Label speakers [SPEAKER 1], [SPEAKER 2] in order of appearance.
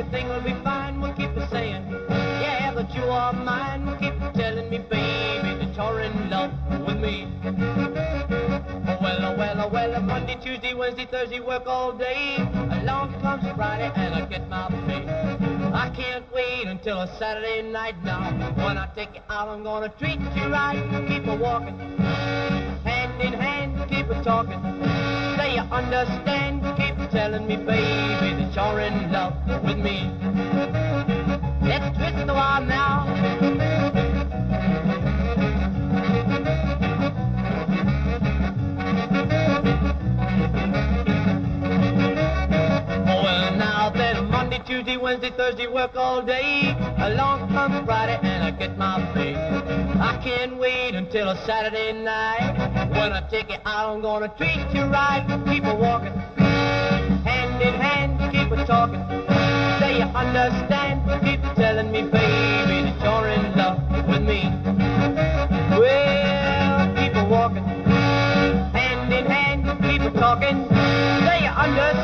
[SPEAKER 1] everything will be fine. We'll keep a saying, yeah, that you are mine. We'll keep telling me, baby, that you're in love with me. Oh, well, oh, well, oh, well, Monday, Tuesday, Wednesday, Thursday, work all day. Along comes Friday and I get my pay. I can't wait until a Saturday night now. When I take you out, I'm gonna treat you right. Keep a walking, hand in hand, keep a talking. Say you understand telling me, baby, that you're in love with me. Let's twist a while now. Oh, well, now then, Monday, Tuesday, Wednesday, Thursday, work all day. Along comes Friday and I get my pay. I can't wait until a Saturday night. When I take you out, I'm gonna treat you right. A walking, understand, keep telling me, baby, that you're in love with me. Well, keep walking, hand in hand, keep talking. Say you understand.